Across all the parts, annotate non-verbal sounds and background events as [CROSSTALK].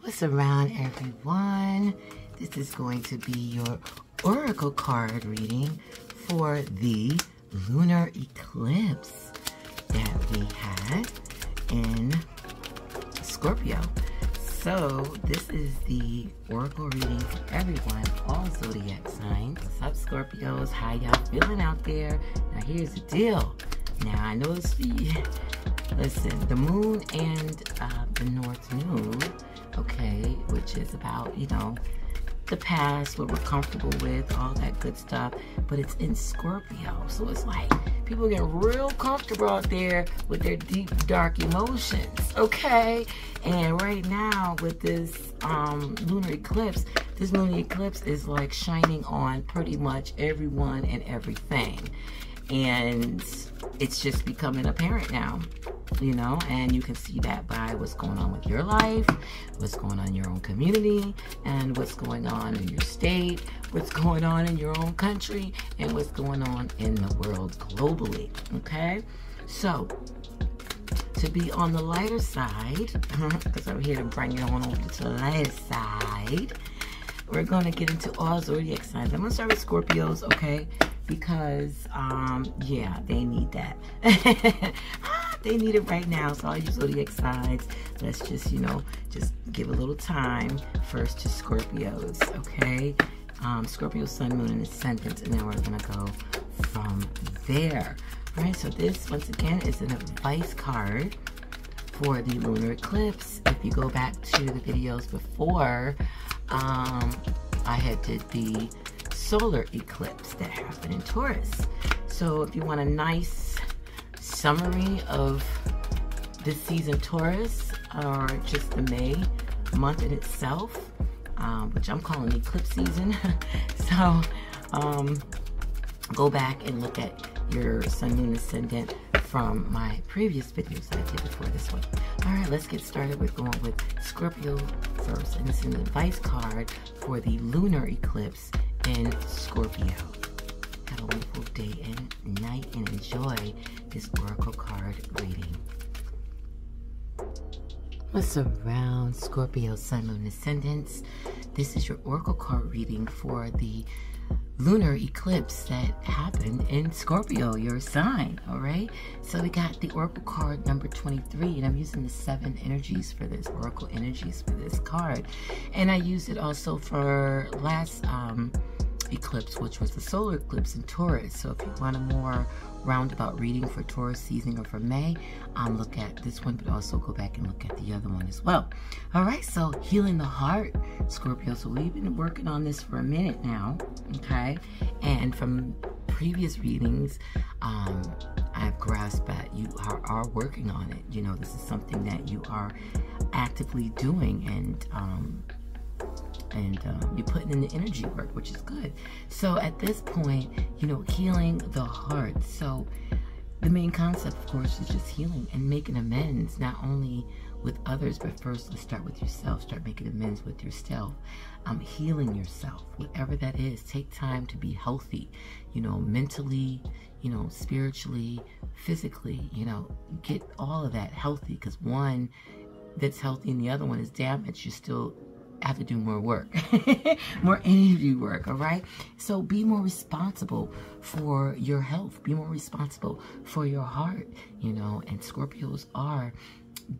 What's around everyone? This is going to be your oracle card reading for the lunar eclipse that we had in Scorpio. So this is the oracle reading for everyone, all zodiac signs. What's up, Scorpios? How y'all feeling out there? Now here's the deal. Now I know it's the, listen, the moon and uh, the north node, okay, which is about you know the past, what we're comfortable with, all that good stuff. But it's in Scorpio. So it's like people get real comfortable out there with their deep, dark emotions. Okay? And right now with this um, lunar eclipse, this lunar eclipse is like shining on pretty much everyone and everything. And it's just becoming apparent now you know, and you can see that by what's going on with your life, what's going on in your own community, and what's going on in your state, what's going on in your own country, and what's going on in the world globally. Okay? So, to be on the lighter side, [LAUGHS] because I'm here to bring you on over to the lighter side, we're going to get into all zodiac signs. I'm going to start with Scorpios, okay? Because, um, yeah, they need that. [LAUGHS] they need it right now. So all you zodiac signs, let's just, you know, just give a little time first to Scorpios, okay? Um, Scorpio, Sun, Moon, and Ascendant, and then we're to go from there. All right, so this, once again, is an advice card for the lunar eclipse. If you go back to the videos before, um, I had did the solar eclipse that happened in Taurus. So if you want a nice summary of this season Taurus or just the May month in itself, um, which I'm calling eclipse season. [LAUGHS] so um, go back and look at your Sun, Moon, Ascendant from my previous videos that I did before this one. All right, let's get started with going with Scorpio first. And this is an advice card for the lunar eclipse in Scorpio. Have a wonderful day and night and enjoy this oracle card reading. What's around Scorpio Sun Moon Ascendants? This is your oracle card reading for the lunar eclipse that happened in Scorpio, your sign, all right? So we got the oracle card number 23, and I'm using the seven energies for this, oracle energies for this card. And I used it also for last um, eclipse, which was the solar eclipse in Taurus. So if you want a more roundabout reading for Taurus season or for May, um, look at this one, but also go back and look at the other one as well. All right, so healing the heart, Scorpio. So we've been working on this for a minute now, okay? And from previous readings, um, I've grasped that you are, are, working on it. You know, this is something that you are actively doing and um, and um, you're putting in the energy work, which is good. So at this point, you know, healing the heart. So the main concept, of course, is just healing and making amends, not only with others, but first let's start with yourself. Start making amends with yourself. Um, healing yourself, whatever that is. Take time to be healthy, you know, mentally, you know, spiritually, physically, you know, get all of that healthy because one that's healthy and the other one is damaged. You're still have to do more work, [LAUGHS] more energy work, all right? So be more responsible for your health. Be more responsible for your heart, you know, and Scorpios are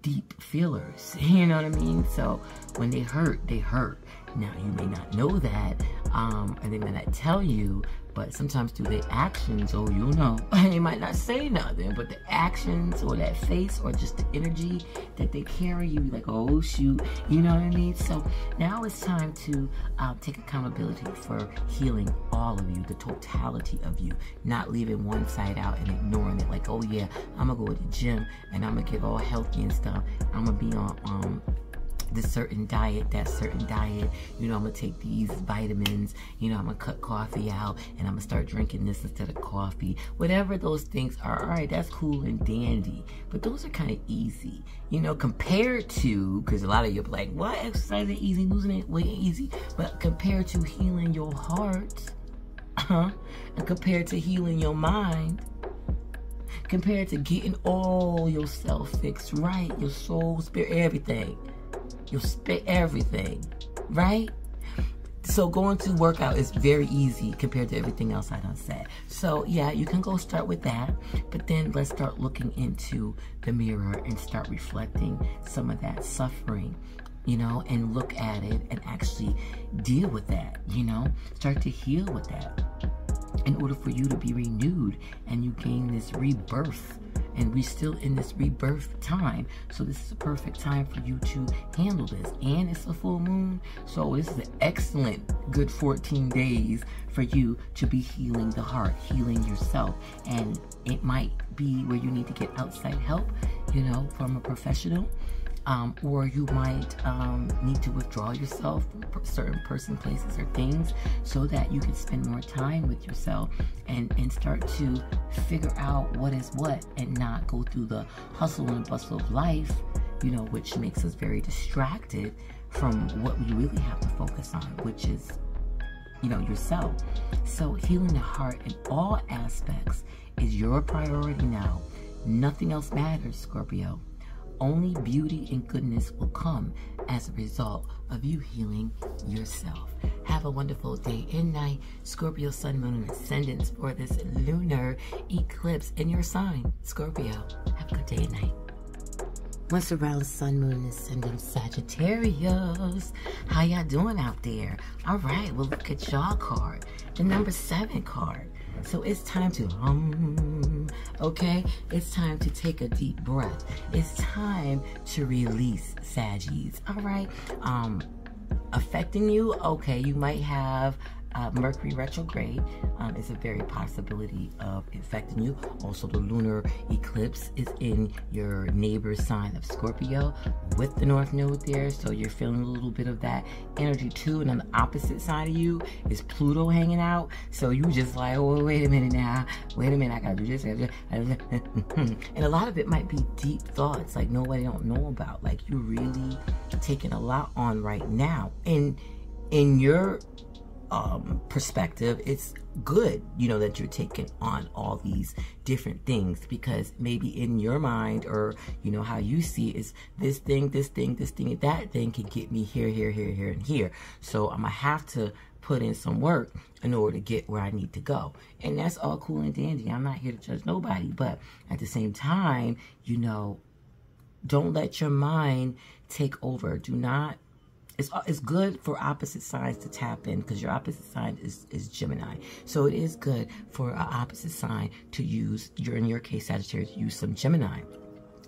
deep feelers, [LAUGHS] you know what I mean? So when they hurt, they hurt. Now, you may not know that, um, and they may not tell you, but sometimes through their actions, oh, you know, [LAUGHS] they might not say nothing, but the actions or that face or just the energy that they carry, you like, oh, shoot, you know what I mean? So now it's time to um, take accountability for healing all of you, the totality of you, not leaving one side out and ignoring it. Like, oh, yeah, I'm going to go to the gym and I'm going to get all healthy and stuff. I'm going to be on, um, this certain diet, that certain diet. You know, I'm gonna take these vitamins. You know, I'm gonna cut coffee out and I'm gonna start drinking this instead of coffee. Whatever those things are, all right, that's cool and dandy. But those are kind of easy, you know, compared to, because a lot of you are like, what? Exercise is easy, losing weight easy. But compared to healing your heart, huh? And compared to healing your mind, compared to getting all yourself fixed right, your soul, spirit, everything You'll spit everything, right? So going to workout is very easy compared to everything else I done said. So yeah, you can go start with that, but then let's start looking into the mirror and start reflecting some of that suffering, you know, and look at it and actually deal with that, you know, start to heal with that in order for you to be renewed and you gain this rebirth and we're still in this rebirth time. So this is a perfect time for you to handle this. And it's a full moon. So this is an excellent good 14 days for you to be healing the heart, healing yourself. And it might be where you need to get outside help, you know, from a professional um, or you might um, need to withdraw yourself from certain person, places, or things so that you can spend more time with yourself and, and start to figure out what is what and not go through the hustle and bustle of life, you know, which makes us very distracted from what we really have to focus on, which is, you know, yourself. So healing the heart in all aspects is your priority now. Nothing else matters, Scorpio. Only beauty and goodness will come as a result of you healing yourself. Have a wonderful day and night, Scorpio, Sun, Moon, and Ascendants for this lunar eclipse in your sign, Scorpio. Have a good day and night. Once around the sun, moon, and ascendant Sagittarius. How y'all doing out there? All right, well, look at y'all card. The number seven card. So it's time to hum, okay? It's time to take a deep breath. It's time to release Saggies, all right? Um, affecting you, okay, you might have uh, Mercury retrograde um, is a very possibility of affecting you. Also, the lunar eclipse is in your neighbor sign of Scorpio with the North Node there, so you're feeling a little bit of that energy too. And on the opposite side of you is Pluto hanging out, so you just like, oh, wait a minute now, wait a minute, I gotta do this. [LAUGHS] And a lot of it might be deep thoughts like nobody don't know about. Like you're really taking a lot on right now, and in your um, perspective, it's good, you know, that you're taking on all these different things because maybe in your mind or, you know, how you see is this thing, this thing, this thing, that thing can get me here, here, here, here, and here. So I'm going to have to put in some work in order to get where I need to go. And that's all cool and dandy. I'm not here to judge nobody, but at the same time, you know, don't let your mind take over. Do not it's, uh, it's good for opposite signs to tap in because your opposite sign is, is Gemini. So it is good for an opposite sign to use, your in your case, Sagittarius, use some Gemini.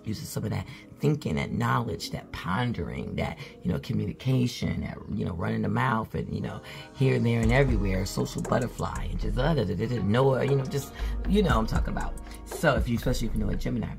Uses some of that thinking, that knowledge, that pondering, that, you know, communication, that, you know, running the mouth and, you know, here and there and everywhere, social butterfly and just, uh, da, da, da, da, know, you know, just, you know I'm talking about. So if you, especially if you know a Gemini.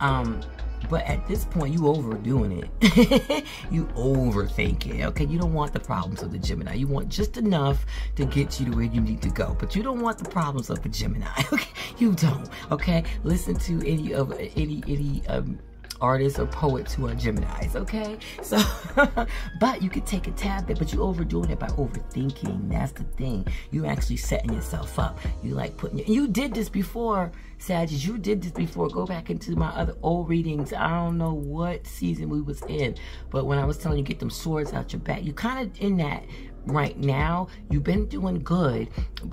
Um, but at this point, you overdoing it. [LAUGHS] you overthink it, okay? You don't want the problems of the Gemini. You want just enough to get you to where you need to go. But you don't want the problems of the Gemini, [LAUGHS] okay? You don't, okay? Listen to any of any any um artists or poets who are Geminis, okay? So, [LAUGHS] but you could take a tab there, but you're overdoing it by overthinking. That's the thing. You're actually setting yourself up. You like putting, you did this before, Sagittarius. You did this before. Go back into my other old readings. I don't know what season we was in, but when I was telling you get them swords out your back, you kind of in that right now you've been doing good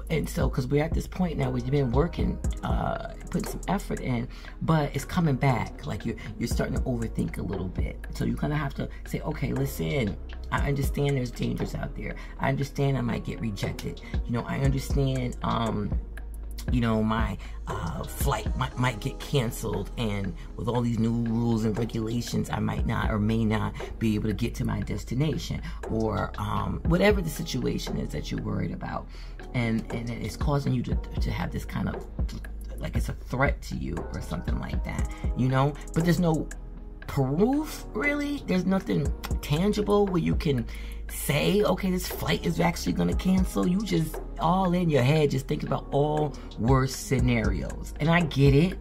and so because we're at this point now where you've been working uh putting some effort in but it's coming back like you're you're starting to overthink a little bit so you're gonna have to say okay listen I understand there's dangers out there I understand I might get rejected you know I understand um you know, my uh, flight might, might get canceled, and with all these new rules and regulations, I might not or may not be able to get to my destination, or um, whatever the situation is that you're worried about, and and it's causing you to to have this kind of like it's a threat to you or something like that, you know. But there's no proof really. There's nothing tangible where you can say, okay, this flight is actually going to cancel. You just all in your head, just thinking about all worst scenarios. And I get it,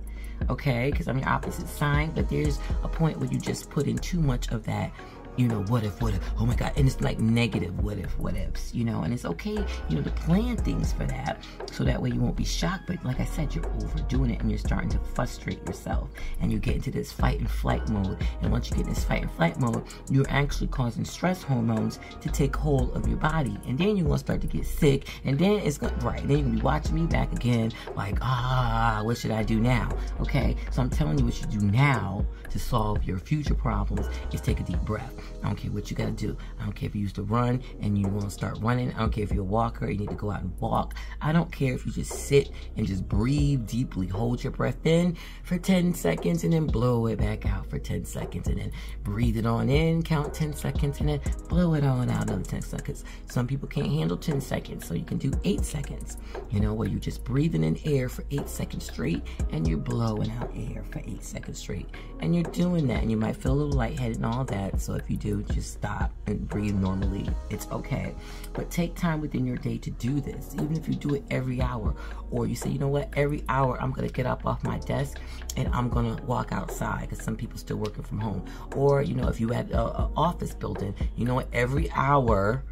okay, because I'm your opposite sign, but there's a point where you just put in too much of that you know, what if, what if, oh my God. And it's like negative what if, what ifs, you know, and it's okay, you know, to plan things for that so that way you won't be shocked. But like I said, you're overdoing it and you're starting to frustrate yourself and you get into this fight and flight mode. And once you get in this fight and flight mode, you're actually causing stress hormones to take hold of your body. And then you're going to start to get sick. And then it's going to, right, then you're going to be watching me back again, like, ah, what should I do now? Okay, so I'm telling you what you do now to solve your future problems is take a deep breath. I don't care what you gotta do. I don't care if you used to run and you wanna start running. I don't care if you're a walker, you need to go out and walk. I don't care if you just sit and just breathe deeply. Hold your breath in for 10 seconds and then blow it back out for 10 seconds and then breathe it on in, count 10 seconds and then blow it on out another 10 seconds. Some people can't handle 10 seconds, so you can do eight seconds, you know, where you're just breathing in air for eight seconds straight and you're blowing out air for eight seconds straight. And you're doing that and you might feel a little lightheaded and all that. So if you do, just stop and breathe normally. It's okay. But take time within your day to do this. Even if you do it every hour or you say, you know what, every hour I'm going to get up off my desk and I'm going to walk outside because some people still working from home. Or, you know, if you had an office building, you know what, every hour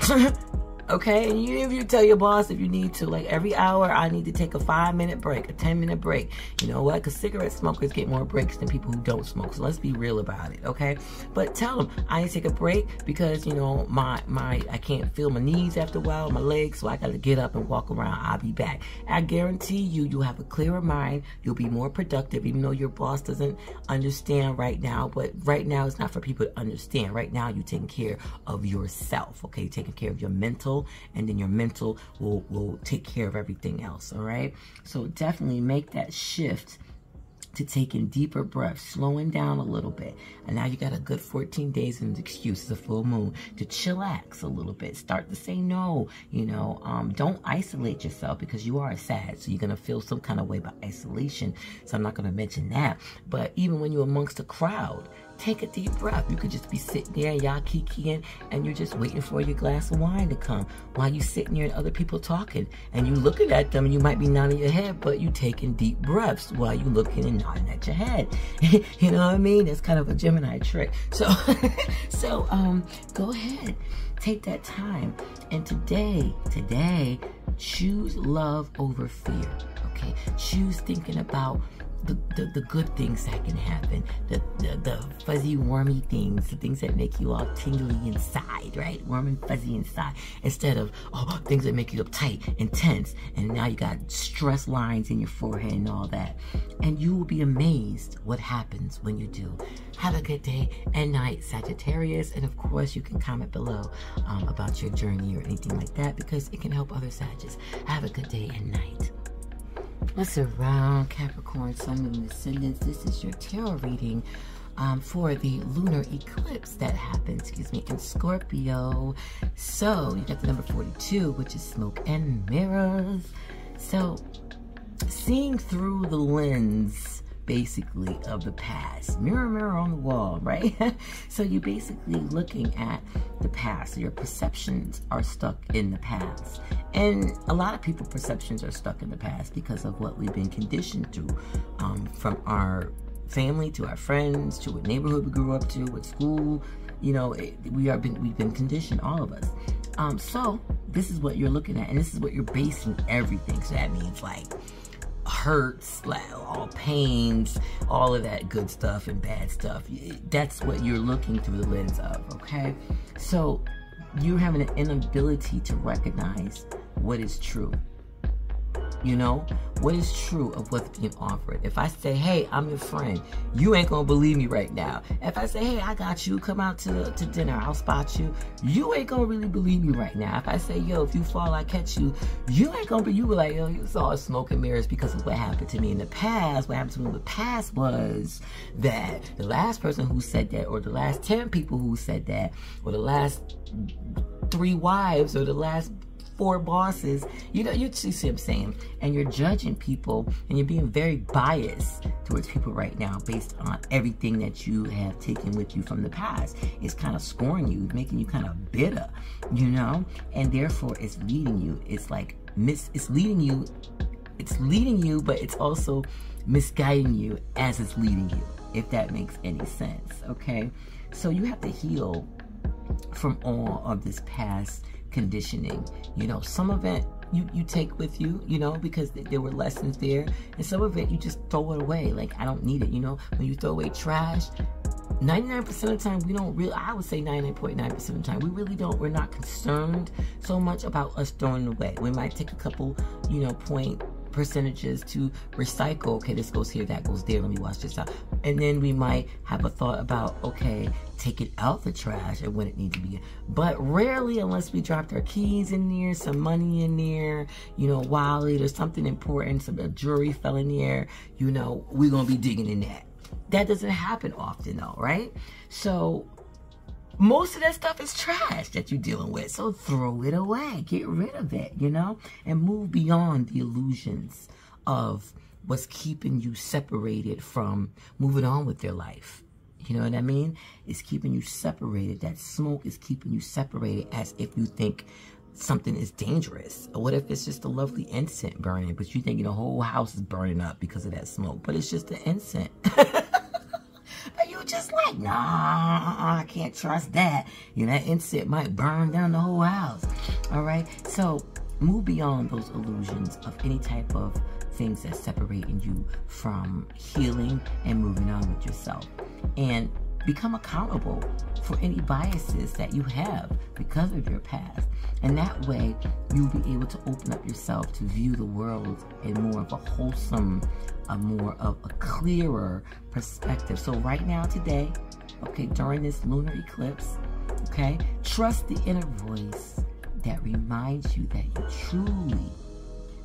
[LAUGHS] okay? And you, if you tell your boss if you need to, like every hour, I need to take a five minute break, a 10 minute break. You know what? Because cigarette smokers get more breaks than people who don't smoke. So let's be real about it, okay? But tell them I need to take a break because, you know, my, my, I can't feel my knees after a while, my legs, so I got to get up and walk around. I'll be back. I guarantee you, you'll have a clearer mind. You'll be more productive, even though your boss doesn't understand right now. But right now, it's not for people to understand. Right now, you're taking care of yourself, okay? You're taking care of your mental and then your mental will, will take care of everything else, all right? So definitely make that shift to taking deeper breaths, slowing down a little bit. And now you got a good 14 days and excuse, the full moon, to chillax a little bit. Start to say no, you know. Um, don't isolate yourself because you are sad. So you're going to feel some kind of way about isolation. So I'm not going to mention that. But even when you're amongst a crowd, take a deep breath. You could just be sitting there, y'all kikiing, and you're just waiting for your glass of wine to come while you sitting there and other people talking. And you looking at them and you might be nodding your head, but you taking deep breaths while you looking and nodding at your head. [LAUGHS] you know what I mean? It's kind of a Gemini trick. So, [LAUGHS] so um, go ahead, take that time. And today, today, choose love over fear. Okay, choose thinking about the, the, the, good things that can happen, the, the, the fuzzy, warmy things, the things that make you all tingly inside, right? Warm and fuzzy inside, instead of, oh, things that make you uptight and tense, and now you got stress lines in your forehead and all that. And you will be amazed what happens when you do. Have a good day and night, Sagittarius. And of course, you can comment below um, about your journey or anything like that because it can help other Sagittarius. Have a good day and night. What's around Capricorn, Sun, and Ascendants? This is your tarot reading um, for the lunar eclipse that happened, excuse me, in Scorpio. So you got the number 42, which is smoke and mirrors. So seeing through the lens basically of the past. Mirror, mirror on the wall, [LAUGHS] right? so you're basically looking at the past. Your perceptions are stuck in the past. And a lot of people perceptions are stuck in the past because of what we've been conditioned to um, from our family to our friends to what neighborhood we grew up to, what school, you know, it, we are been, we've been conditioned, all of us. Um, so this is what you're looking at and this is what you're basing everything. So that means like, hurts, all pains, all of that good stuff and bad stuff. That's what you're looking through the lens of, okay? So you're having an inability to recognize what is true. You know, what is true of what's being offered. If I say, hey, I'm your friend, you ain't gonna believe me right now. If I say, hey, I got you, come out to, to dinner, I'll spot you, you ain't gonna really believe me right now. If I say, yo, if you fall, I catch you, you ain't gonna be, you be like, yo, you saw a smoke and mirrors because of what happened to me in the past. What happened to me in the past was that the last person who said that, or the last 10 people who said that, or the last three wives, or the last four bosses. You know, you see what I'm saying? And you're judging people and you're being very biased towards people right now based on everything that you have taken with you from the past. It's kind of scoring you, making you kind of bitter, you know? And therefore it's leading you. It's like miss it's leading you it's leading you, but it's also misguiding you as it's leading you. if that makes any sense, okay? So you have to heal from all of this past conditioning. You know, some of it you, you take with you, you know, because there were lessons there. And some of it you just throw it away. Like, I don't need it, you know. When you throw away trash, 99% of the time we don't really i would say 99.9% of the time we really don't we're not concerned so much about us throwing away we might take a couple you know point percentages to recycle. Okay, this goes here, that goes there. Let me wash this out. And then we might have a thought about, okay, take it out the trash and when it needs to be. But rarely, unless we dropped our keys in there, some money in there, you know, wallet or something important, some jewelry fell in there, you know, we're to be digging in that. That doesn't happen often though, right? So most of that stuff is trash that you're dealing with. So throw it away. Get rid of it, you know? And move beyond the illusions of what's keeping you separated from moving on with your life. You know what I mean? It's keeping you separated. That smoke is keeping you separated as if you think something is dangerous. What if it's just a lovely incense burning, but you think the whole house is burning up because of that smoke, but it's just the incense. [LAUGHS] nah, I can't trust that. You know, that incense might burn down the whole house. All right. So move beyond those illusions of any type of things that's separating you from healing and moving on with yourself. And become accountable for any biases that you have because of your past. And that way, you'll be able to open up yourself to view the world in more of a wholesome, a more of a clearer perspective. So right now, today, okay, during this lunar eclipse, okay, trust the inner voice that reminds you that you truly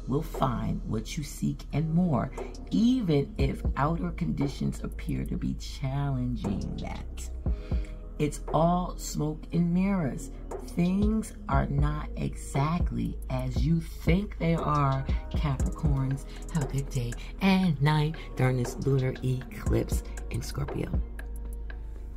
will find what you seek and more, even if outer conditions appear to be challenging that. It's all smoke and mirrors. Things are not exactly as you think they are, Capricorns. Have a good day and night during this lunar eclipse in Scorpio.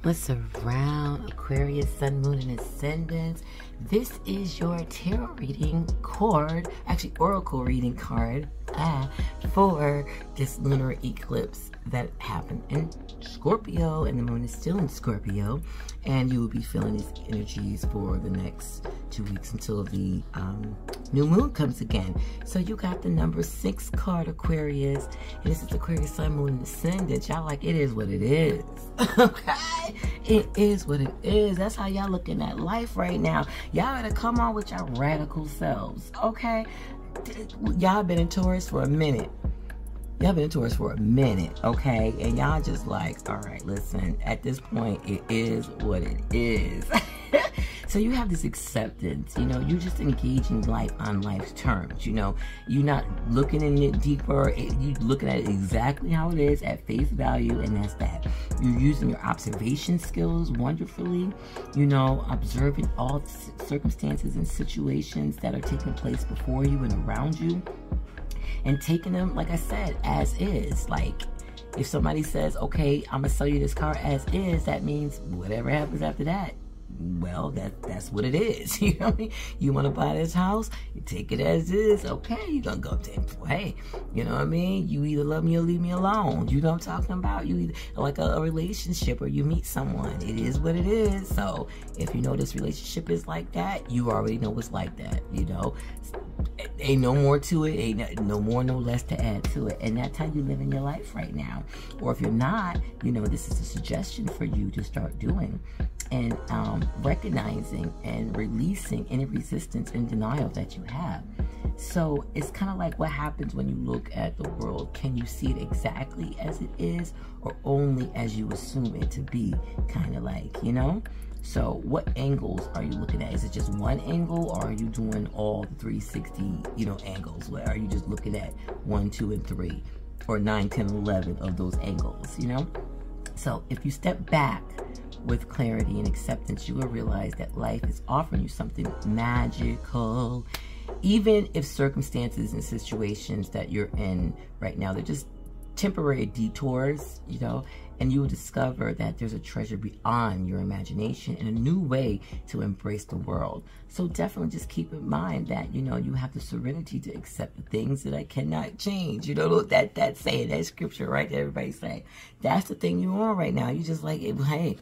What's around Aquarius, Sun, Moon, and Ascendants? This is your tarot reading card, actually oracle reading card ah, for this lunar eclipse that happened in Scorpio and the moon is still in Scorpio and you will be feeling these energies for the next two weeks until the um, new moon comes again. So you got the number six card Aquarius and this is Aquarius Sun, Moon, Ascendant. Y'all like it is what it is. [LAUGHS] okay? It is what it is. That's how y'all looking at life right now. Y'all better come on with your radical selves. Okay? Y'all been in Taurus for a minute y'all been Taurus for a minute, okay? And y'all just like, all right, listen, at this point, it is what it is. [LAUGHS] so you have this acceptance, you know, you're just engaging life on life's terms, you know, you're not looking in it deeper, you're looking at it exactly how it is at face value, and that's that. You're using your observation skills wonderfully, you know, observing all circumstances and situations that are taking place before you and around you and taking them, like I said, as is. Like, if somebody says, okay, I'm gonna sell you this car as is, that means whatever happens after that, well, that that's what it is. [LAUGHS] You know what I mean? You want to buy this house, you take it as is. Okay, you're gonna go up to hey, you know what I mean? You either love me or leave me alone. You know what I'm talking about? You either like a, a relationship or you meet someone. It is what it is. So if you know this relationship is like that, you already know it's like that. You know, ain't no more to it. Ain't no more, no less to add to it. And that's how you live in your life right now. Or if you're not, you know, this is a suggestion for you to start doing and um, Um, recognizing and releasing any resistance and denial that you have. So it's kind of like what happens when you look at the world. Can you see it exactly as it is or only as you assume it to be? Kind of like, you know? So what angles are you looking at? Is it just one angle or are you doing all the 360, you know, angles? Where are you just looking at one, two, and three or nine, 10, 11 of those angles, you know? So if you step back with clarity and acceptance, you will realize that life is offering you something magical. Even if circumstances and situations that you're in right now, they're just temporary detours, you know, and you will discover that there's a treasure beyond your imagination and a new way to embrace the world. So definitely just keep in mind that, you know, you have the serenity to accept the things that I cannot change. You know, that, that saying, that scripture, right? That everybody say. That's the thing you're right now. You just like, hey,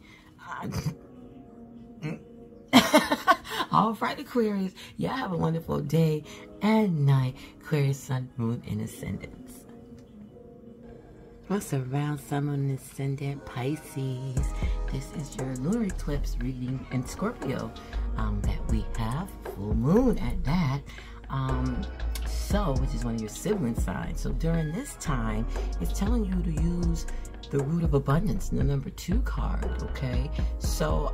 [LAUGHS] all right, Aquarius, y'all have a wonderful day and night. Aquarius, Sun, Moon, and Ascendant. What's around Sun, Moon, Ascendant, Pisces? This is your lunar eclipse reading in Scorpio um, that we have. Full moon at that. Um, so, which is one of your sibling signs. So during this time, it's telling you to use the root of abundance, in the number two card, okay? So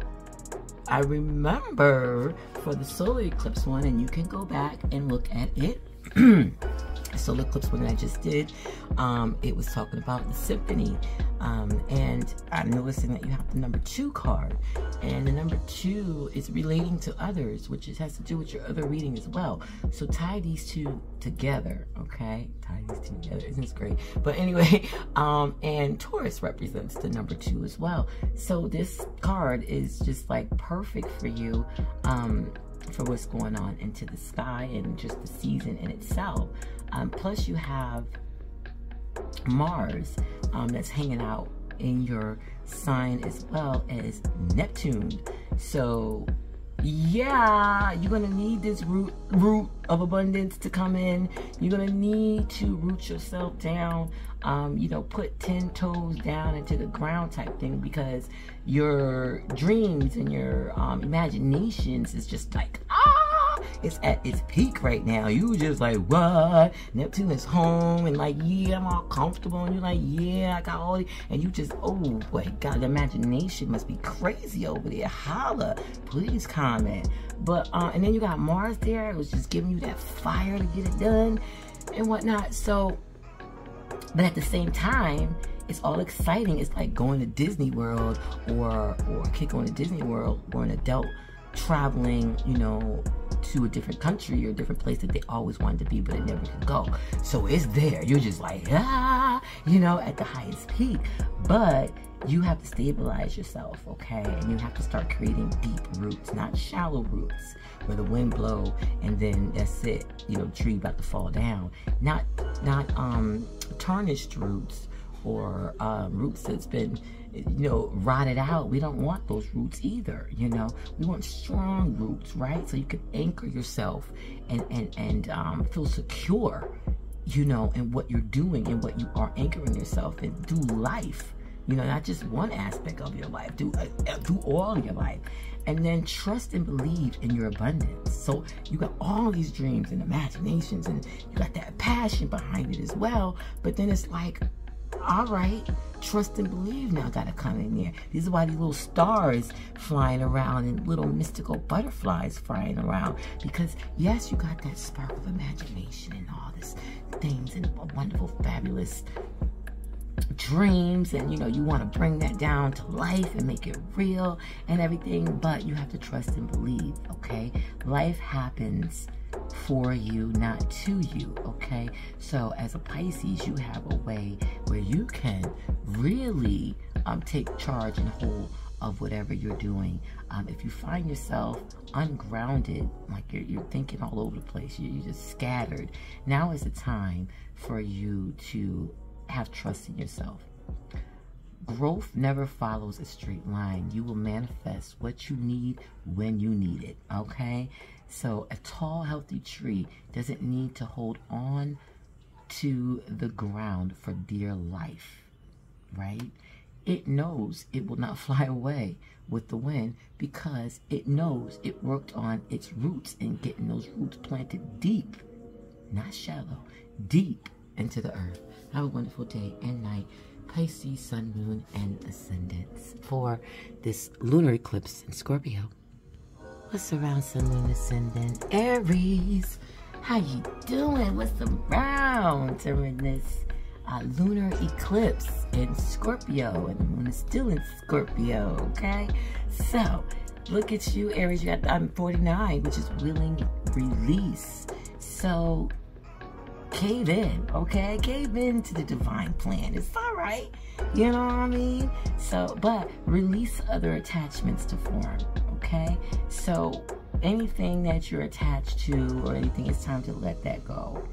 I remember for the solar eclipse one, and you can go back and look at it. [CLEARS THROAT] solar eclipse one that I just did, um, it was talking about the symphony. Um, and I'm noticing that you have the number two card. And the number two is relating to others, which has to do with your other reading as well. So tie these two together, okay? Tie these two together. Isn't this great? But anyway, [LAUGHS] um, and Taurus represents the number two as well. So this card is just like perfect for you. Um, for what's going on into the sky and just the season in itself. Um, plus, you have Mars um, that's hanging out in your sign as well as Neptune. So yeah, you're gonna need this root root of abundance to come in. You're gonna need to root yourself down. Um, you know, put ten toes down into the ground type thing because your dreams and your um, imaginations is just like ah it's at its peak right now. You just like, what? Neptune is home and like, yeah, I'm all comfortable. And you're like, yeah, I got all these. And you just, oh, boy, God, the imagination must be crazy over there. Holla, please comment. But, uh, and then you got Mars there. It was just giving you that fire to get it done and whatnot. So, but at the same time, it's all exciting. It's like going to Disney World or or a kid going to Disney World or an adult traveling, you know, to a different country or a different place that they always wanted to be, but they never could go. So it's there. You're just like, ah, you know, at the highest peak. But you have to stabilize yourself, okay? And you have to start creating deep roots, not shallow roots where the wind blow and then that's it. You know, tree about to fall down. Not not um tarnished roots or um, roots that's been you know, rotted out. We don't want those roots either, you know. We want strong roots, right? So you can anchor yourself and and and um, feel secure, you know, in what you're doing and what you are anchoring yourself and do life. You know, not just one aspect of your life. Do uh, uh do all your life, and then trust and believe in your abundance. So you got all these dreams and imaginations, and you got that passion behind it as well. But then it's like, all right trust and believe now gotta come in there. These are why these little stars flying around and little mystical butterflies flying around. Because yes, you got that spark of imagination and all this things and wonderful, fabulous dreams and you know you want to bring that down to life and make it real and everything but you have to trust and believe okay life happens for you, not to you, okay? So as a Pisces, you have a way where you can really um, take charge and hold of whatever you're doing. Um, if you find yourself ungrounded, like you're, you're thinking all over the place, you're, you're just scattered, now is the time for you to have trust in yourself. Growth never follows a straight line. You will manifest what you need when you need it, okay? So a tall, healthy tree doesn't need to hold on to the ground for dear life, right? It knows it will not [LAUGHS] fly away with the wind because it knows it worked on its roots and getting those roots planted deep, not shallow, deep into the earth. Have a wonderful day and night. Pisces, Sun, Moon, and Ascendants for this lunar eclipse in Scorpio. What's around Sun, Moon, Ascendant? Aries. How you doing? What's around during this uh, lunar eclipse in Scorpio? And the moon is still in Scorpio, okay? So, look at you, Aries. You got I'm 49, which is willing release. So, cave in, okay? Cave in to the divine plan. It's all right. You know what I mean? So, but release other attachments to form, okay? So, anything that you're attached to or anything, it's time to let that go.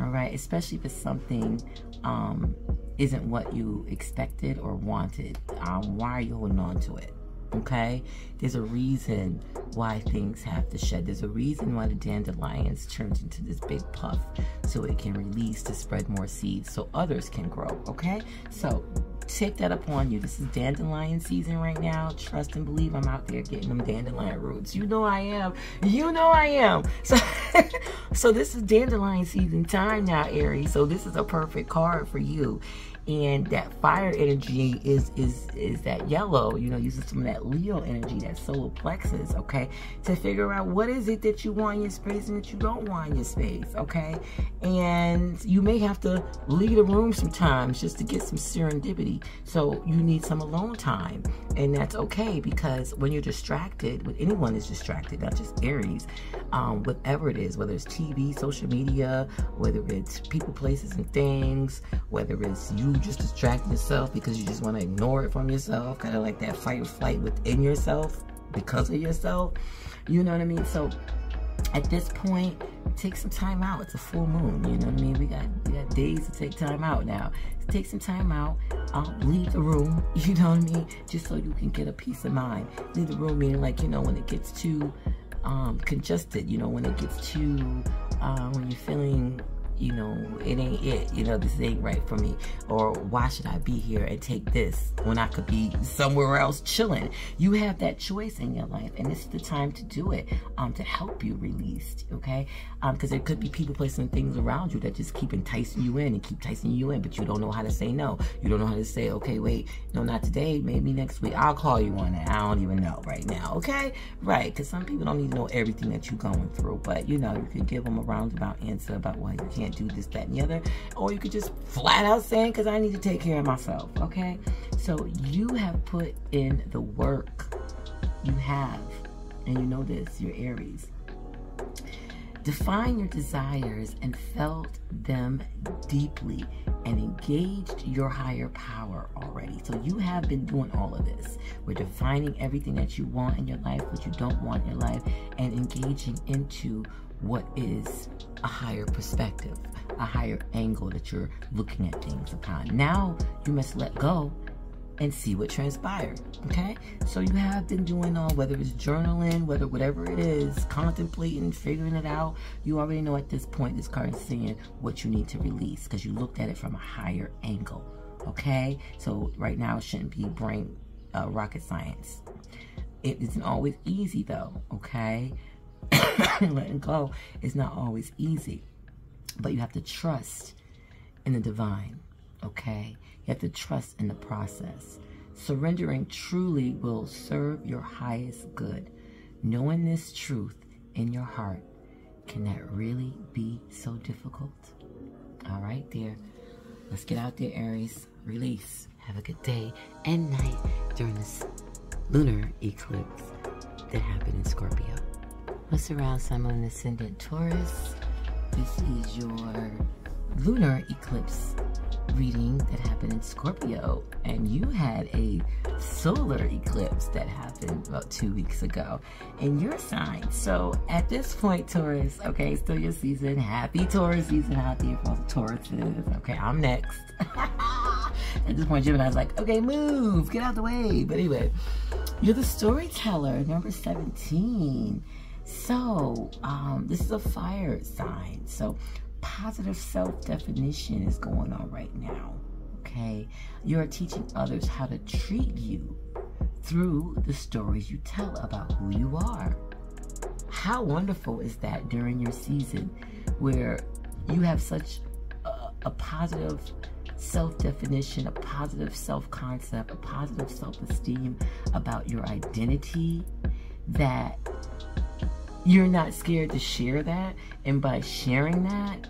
All right, especially if it's something um, isn't what you expected or wanted. Um, why are you holding on to it? Okay, there's a reason why things have to shed. There's a reason why the dandelions turns into this big puff so it can release to spread more seeds so others can grow. Okay, so take that upon you. This is dandelion season right now. Trust and believe I'm out there getting them dandelion roots. You know I am. You know I am. [LAUGHS] So, so this is dandelion season time now, Aries. So this is a perfect card for you and that fire energy is is is that yellow you know using some of that leo energy that solar plexus okay to figure out what is it that you want in your space and that you don't want in your space okay? And you may have to leave the room sometimes just to get some serendipity. So you need some alone time and that's okay because when you're distracted when anyone is distracted not just aries um, whatever it is whether it's tv social media whether it's people places and things whether it's you just distract yourself because you just want to ignore it from yourself, kind of like that fight or flight within yourself because of yourself. You know what I mean? So at this point, take some time out. It's a full moon. You know what I mean? We got we got days to take time out now. Take some time out. Um, leave the room. [LAUGHS] You know what I mean? Just so you can get a peace of mind. Leave the room meaning like you know when it gets too um, congested. You know when it gets too uh, when you're feeling you know, it ain't it. You know, this ain't right for me. Or why should I be here and take this when I could be somewhere else chilling? You have that choice in your life, and is the time to do it um, to help you release, okay? Because um, there could be people, placing things around you that just keep enticing you in and keep enticing you in, but you don't know how to say no. You don't know how to say, okay, wait, no, not today, maybe next week. I'll call you on that. I don't even know right now, okay? Right, because some people don't to know everything that you're going through, but you know, you can give them a roundabout answer about why you can't can't do this, that, and the other. Or you could just flat out saying, because I need to take care of myself, okay? So you have put in the work. You have. And you know this, you're Aries. Define your desires and felt them deeply and engaged your higher power already. So you have been doing all of this. We're defining everything that you want in your life, what you don't want in your life, and engaging into what is a higher perspective, a higher angle that you're looking at things upon. Now you must let go and see what transpired. Okay? So you have been doing all, whether it's journaling, whether whatever it is, contemplating, figuring it out. You already know at this point this card is saying what you need to release because you looked at it from a higher angle. Okay? So right now it shouldn't be brain uh, rocket science. It isn't always easy though. Okay? [COUGHS] letting go is not always easy. But you have to trust in the divine, okay? You have to trust in the process. Surrendering truly will serve your highest good. Knowing this truth in your heart, can that really be so difficult? All right, dear. Let's get out there, Aries. Release. Have a good day and night during this lunar eclipse that happened in Scorpio. What's around Sun, Moon, Ascendant Taurus? This is your lunar eclipse reading that happened in Scorpio. And you had a solar eclipse that happened about two weeks ago in your sign. So at this point, Taurus, okay, still your season. Happy Taurus season out there for all the Tauruses. Okay, I'm next. [LAUGHS] at this point, Gemini's like, okay, move, get out the way. But anyway, you're the storyteller, number 17. So, um, this is a fire sign. So, positive self-definition is going on right now. Okay? You're teaching others how to treat you through the stories you tell about who you are. How wonderful is that during your season where you have such a, a positive self-definition, a positive self-concept, a positive self-esteem about your identity that you're not scared to share that. And by sharing that,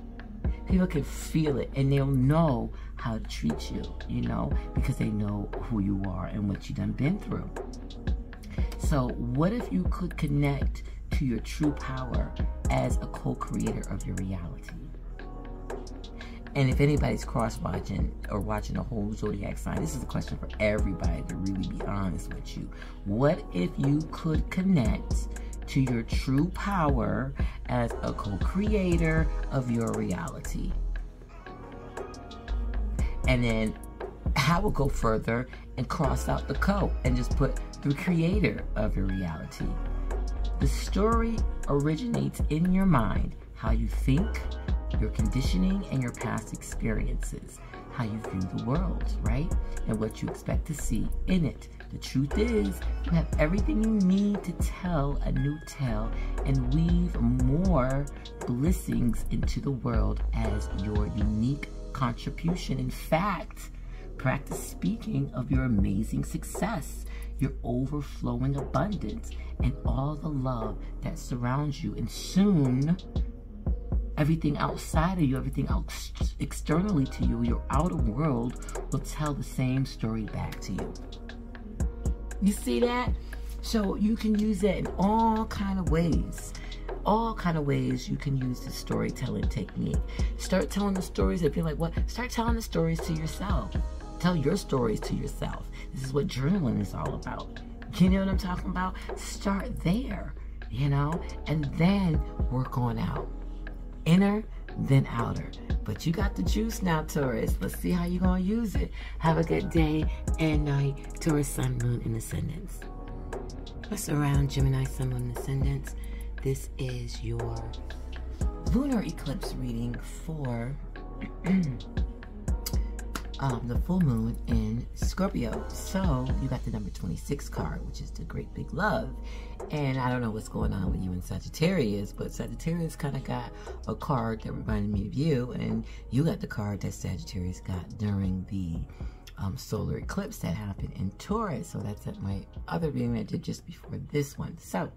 people can feel it and they'll know how to treat you, you know, because they know who you are and what you've done been through. So what if you could connect to your true power as a co-creator of your reality? and if anybody's cross watching or watching the whole zodiac sign, this is a question for everybody to really be honest with you. What if you could connect to your true power as a co creator of your reality? And then I will go further and cross out the co and just put the creator of your reality. The story originates in your mind, how you think, your conditioning, and your past experiences, how you view the world, right? And what you expect to see in it. The truth is, you have everything you need to tell a new tale and weave more blessings into the world as your unique contribution. In fact, practice speaking of your amazing success, your overflowing abundance, and all the love that surrounds you. And soon, everything outside of you, everything else externally to you, your outer world will tell the same story back to you. You see that? So you can use that in all kind of ways. All kind of ways you can use the storytelling technique. Start telling the stories if you're like, what? Start telling the stories to yourself. Tell your stories to yourself. This is what journaling is all about. You know what I'm talking about? Start there, you know, and then work on out. Inner, then outer. But you got the juice now, Taurus. Let's see how you're going to use it. Have a good day and night, Taurus, Sun, Moon, and Ascendants. What's around Gemini, Sun, Moon, and Ascendants? This is your lunar eclipse reading for [CLEARS THROAT] um, the full moon in Scorpio. So you got the number 26 card, which is the great big love. And I don't know what's going on with you in Sagittarius, but Sagittarius kind of got a card that reminded me of you. And you got the card that Sagittarius got during the um, solar eclipse that happened in Taurus. So that's at my other reading I did just before this one. So,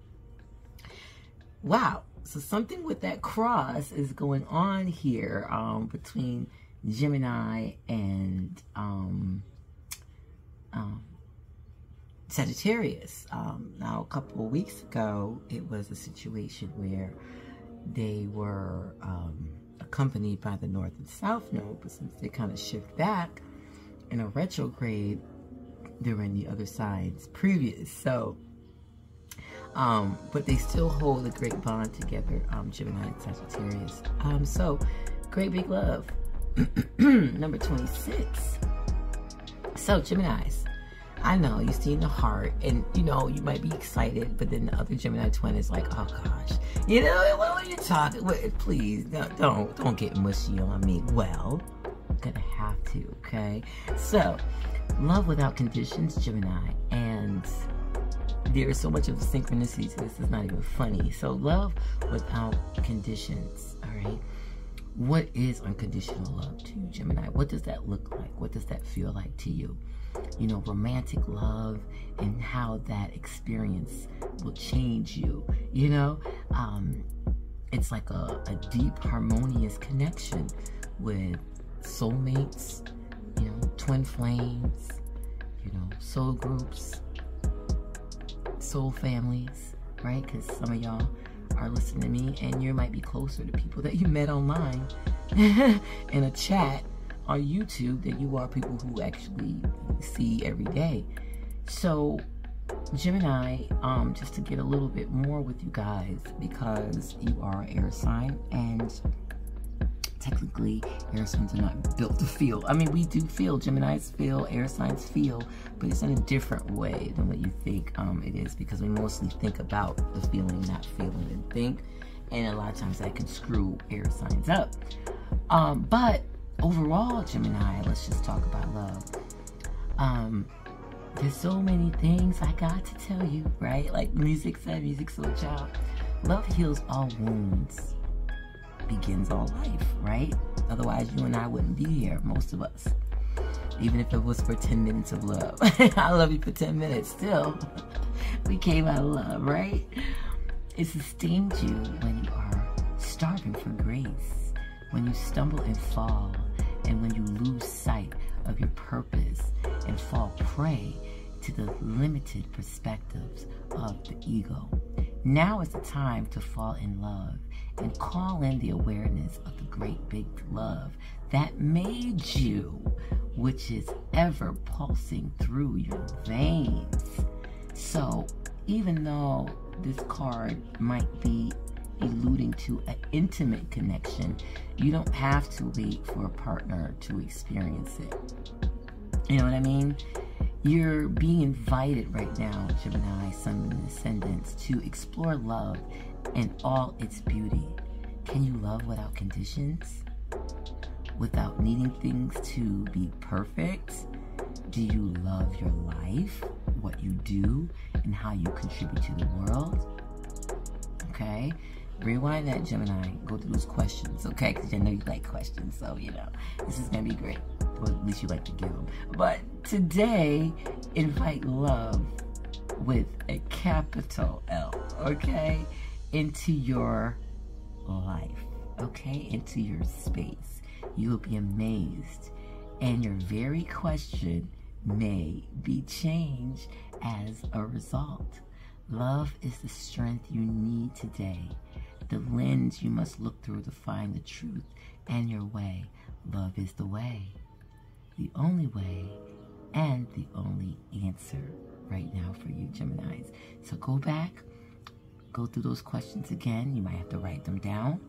wow. So something with that cross is going on here um, between Gemini and um, um, Sagittarius. Um, now, a couple of weeks ago, it was a situation where they were um, accompanied by the North and South Node, but since they kind of shift back in a retrograde, they're in the other sides previous. So, um, but they still hold a great bond together, um, Gemini and Sagittarius. Um, so, great big love. [CLEARS THROAT] number 26. So, Geminis, I know you've seen the heart, and you know you might be excited, but then the other Gemini twin is like, "Oh gosh, you know what are you talking? Wait, please don't, don't don't get mushy on me." Well, I'm gonna have to, okay? So, love without conditions, Gemini, and there is so much of synchronicity to this. It's not even funny. So, love without conditions. All right what is unconditional love to you, Gemini? What does that look like? What does that feel like to you? You know, romantic love and how that experience will change you. You know, um, it's like a, a deep, harmonious connection with soulmates, you know, twin flames, you know, soul groups, soul families, right? Because some of y'all are listening to me and you might be closer to people that you met online [LAUGHS] in a chat on YouTube than you are people who actually see every day. So Gemini, um, just to get a little bit more with you guys because you are an air sign and technically air signs are not built to feel. I mean, we do feel, Geminis feel, air signs feel, but it's in a different way than what you think um, it is because we mostly think about the feeling, not feeling and think. And a lot of times that can screw air signs up. Um, but overall, Gemini, let's just talk about love. Um, there's so many things I got to tell you, right? Like Musiq said, Musiq Soulchild. Love heals all wounds begins all life, right? Otherwise, you and I wouldn't be here, most of us. Even if it was for 10 minutes of love. [LAUGHS] I love you for 10 minutes still. [LAUGHS] we came out of love, right? It sustains you when you are starving for grace, when you stumble and fall, and when you lose sight of your purpose and fall prey to the limited perspectives of the ego. Now is the time to fall in love and call in the awareness of the great big love that made you, which is ever pulsing through your veins. So, even though this card might be alluding to an intimate connection, you don't have to wait for a partner to experience it. You know what I mean? You're being invited right now, Gemini, Sun, and Ascendants, to explore love in all its beauty. Can you love without conditions? Without needing things to be perfect? Do you love your life, what you do, and how you contribute to the world? Okay? Rewind that, Gemini. Go through those questions, okay? Because I know you like questions, so, you know, this is going to be great. Well, at least you like to give them. But today, invite love with a capital L, okay? Into your life, okay? Into your space. You will be amazed. And your very question may be changed as a result. Love is the strength you need today the lens you must look through to find the truth and your way. Love is the way, the only way, and the only answer right now for you, Geminis. So go back, go through those questions again. You might have to write them down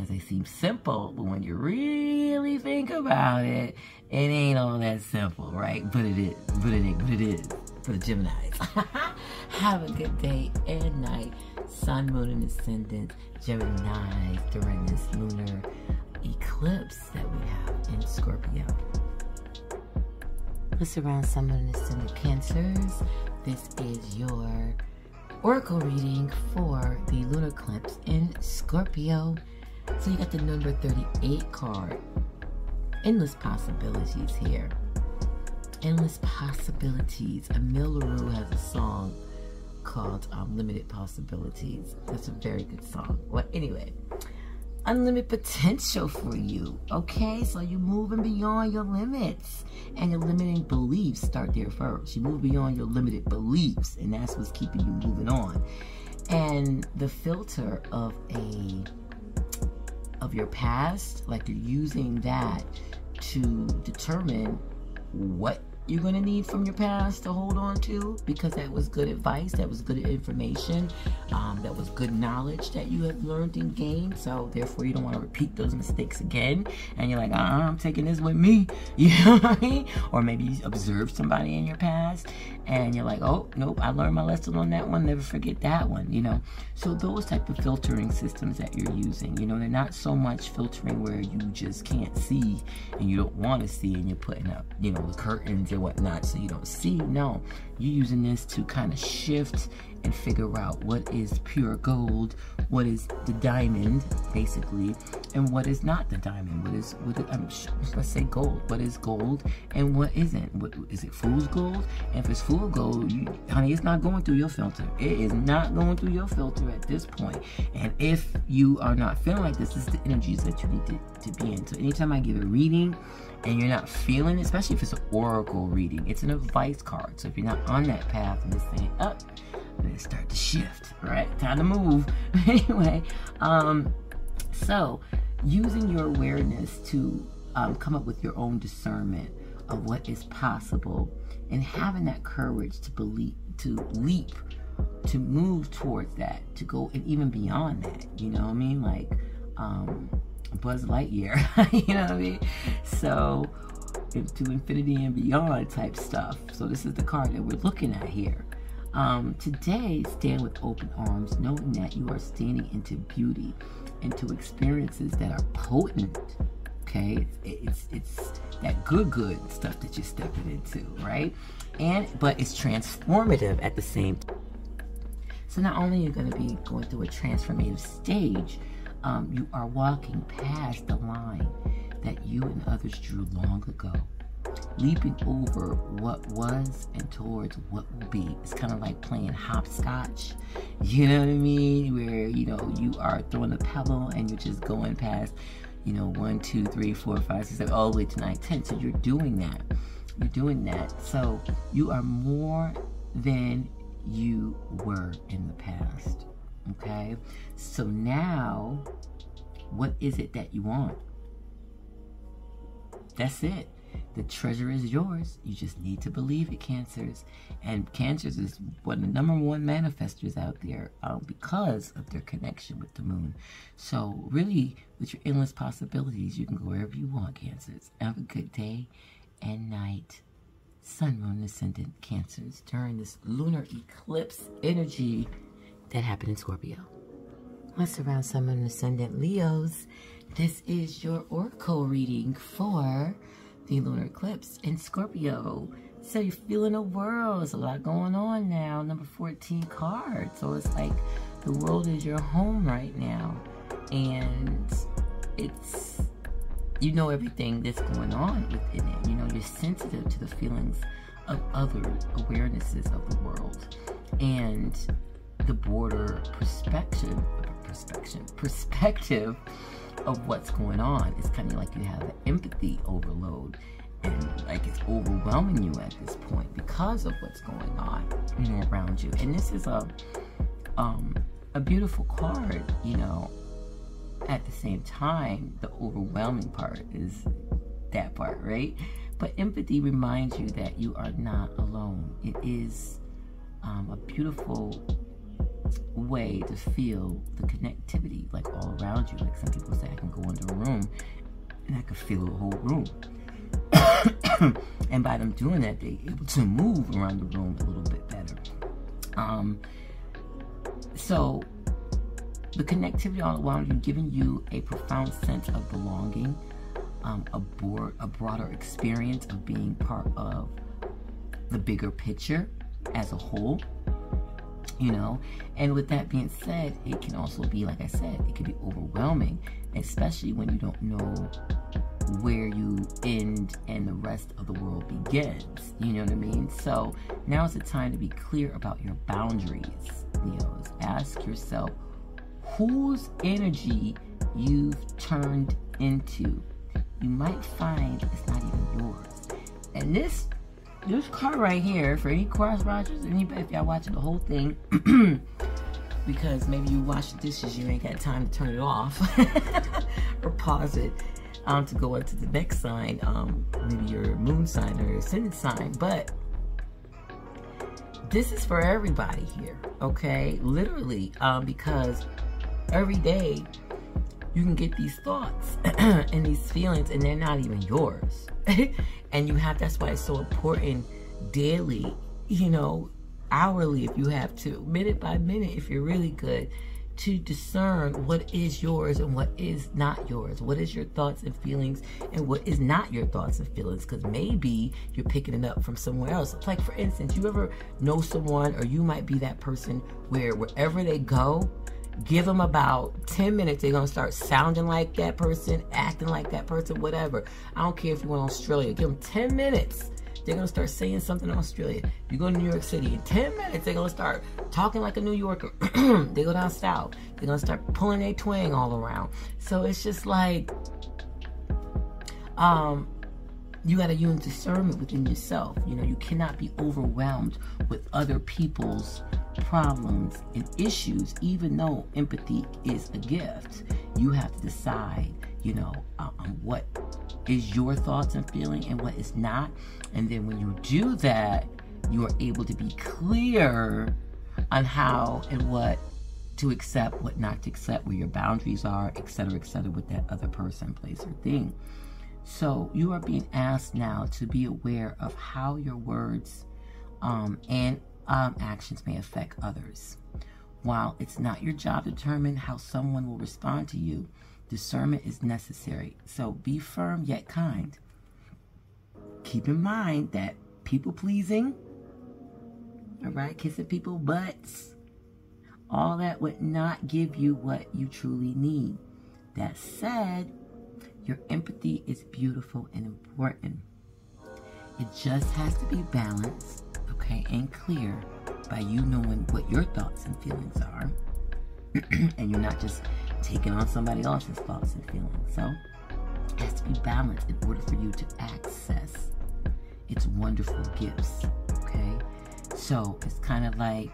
because they seem simple, but when you really think about it, it ain't all that simple, right? But it is, but it, but it is for the Geminis. [LAUGHS] Have a good day and night. Sun, Moon, and Ascendant, Gemini during this lunar eclipse that we have in Scorpio. This around Sun, Moon, and Ascendant Cancers. This is your oracle reading for the lunar eclipse in Scorpio. So you got the number 38 card. Endless possibilities here. Endless possibilities. Emile LaRue has a song called um, Limited Possibilities. That's a very good song. Well, anyway, unlimited potential for you. Okay, so you're moving beyond your limits and your limiting beliefs start there first. You move beyond your limited beliefs, and that's what's keeping you moving on. And the filter of a of your past, like you're using that to determine what you're going to need from your past to hold on to because that was good advice, that was good information, um, that was good knowledge that you have learned and gained. So, therefore, you don't want to repeat those mistakes again. And you're like, uh uh-uh, I'm taking this with me. [LAUGHS] You know what I mean? Or maybe you observed somebody in your past and you're like, oh, nope, I learned my lesson on that one. Never forget that one, you know? So, those type of filtering systems that you're using, you know, they're not so much filtering where you just can't see and you don't want to see and you're putting up, you know, the curtains and whatnot so you don't see. No, you're using this to kind of shift and figure out what is pure gold, what is the diamond, basically, and what is not the diamond. What is, what is I'm, um, let's say gold. What is gold and what isn't? What is it? Fool's gold? And if it's fool gold, you, honey, it's not going through your filter. It is not going through your filter at this point. And if you are not feeling like this, this is the energies that you need to, to be in. So anytime I give a reading, and you're not feeling especially if it's an oracle reading, it's an advice card. So if you're not on that path and it's up, oh, let's start to shift, right? Time to move. [LAUGHS] anyway, um, so using your awareness to um, come up with your own discernment of what is possible and having that courage to believe, to leap, to move towards that, to go and even beyond that. You know what I mean? Like, um, Buzz Lightyear. [LAUGHS] you know what I mean? So to infinity and beyond type stuff. So this is the card that we're looking at here. Um, today, stand with open arms, knowing that you are standing into beauty, into experiences that are potent. Okay, it's it's that good good stuff that you're stepping into, right? And but it's transformative at the same. time. So not only are you going to be going through a transformative stage, um, you are walking past the line that you and others drew long ago. Leaping over what was and towards what will be. It's kind of like playing hopscotch. You know what I mean? Where, you know, you are throwing a pebble and you're just going past, you know, one, two, three, four, five, six, seven, all the way to nine, ten. So you're doing that. You're doing that. So you are more than you were in the past. Okay? So now, what is it that you want? That's it. The treasure is yours. You just need to believe it, Cancers. And Cancers is one of the number one manifestors out there uh, because of their connection with the moon. So, really, with your endless possibilities, you can go wherever you want, Cancers. Have a good day and night. Sun, Moon, Ascendant Cancers during this lunar eclipse energy that happened in Scorpio. What's around Sun, Moon, Ascendant Leos? This is your Oracle reading for the lunar eclipse in Scorpio. So you're feeling the world. There's a lot going on now. Number 14 card. So it's like the world is your home right now. And it's, you know everything that's going on within it. You know, you're sensitive to the feelings of other awarenesses of the world. And the border perspective, perspective, perspective of what's going on. It's kind of like you have an empathy overload and like it's overwhelming you at this point because of what's going on, you know, around you. And this is a um a beautiful card, you know. At the same time, the overwhelming part is that part, right? But empathy reminds you that you are not alone. It is um, a beautiful way to feel the connectivity like all around you. Like some people say, I can go into a room and I can feel the whole room. [COUGHS] and by them doing that, they're able to move around the room a little bit better. Um, so the connectivity all around you, giving you a profound sense of belonging, um, a, board, a broader experience of being part of the bigger picture as a whole you know? And with that being said it can also be like i said it can be overwhelming especially when you don't know where you end and the rest of the world begins. You know what i mean? So now is the time to be clear about your boundaries you know ask yourself whose energy you've turned into. You might find it's not even yours. And this this car right here for any cross watchers, anybody if y'all watching the whole thing, [CLEARS THROAT] because maybe you wash the dishes, you ain't got time to turn it off [LAUGHS] or pause it um, to go into the next sign, um, maybe your moon sign or your ascendant sign. But this is for everybody here, okay? Literally, um, because every day you can get these thoughts [CLEARS THROAT] and these feelings, and they're not even yours. [LAUGHS] and you have that's why it's so important daily you know hourly if you have to minute by minute if you're really good to discern what is yours and what is not yours. What is your thoughts and feelings and what is not your thoughts and feelings? Because maybe you're picking it up from somewhere else. Like for instance you ever know someone or you might be that person where wherever they go Give them about 10 minutes. They're going to start sounding like that person, acting like that person, whatever. I don't care if you went to Australia. Give them 10 minutes. They're going to start saying something in Australia. You go to New York City, in 10 minutes, they're going to start talking like a New Yorker. [CLEARS THROAT] they go down south. They're going to start pulling their twang all around. So it's just like, um, you got to use discernment within yourself. You know, you cannot be overwhelmed with other people's problems and issues, even though empathy is a gift. You have to decide, you know, um, what is your thoughts and feeling and what is not. And then when you do that, you are able to be clear on how and what to accept, what not to accept, where your boundaries are, etc., etc., with that other person, place, or thing. So you are being asked now to be aware of how your words um, and um, actions may affect others. While it's not your job to determine how someone will respond to you, discernment is necessary. So be firm yet kind. Keep in mind that people pleasing, all right, kissing people butts, all that would not give you what you truly need. That said, your empathy is beautiful and important. It just has to be balanced okay, and clear by you knowing what your thoughts and feelings are. [CLEARS THROAT] and you're not just taking on somebody else's thoughts and feelings. So it has to be balanced in order for you to access its wonderful gifts. Okay? So it's kind of like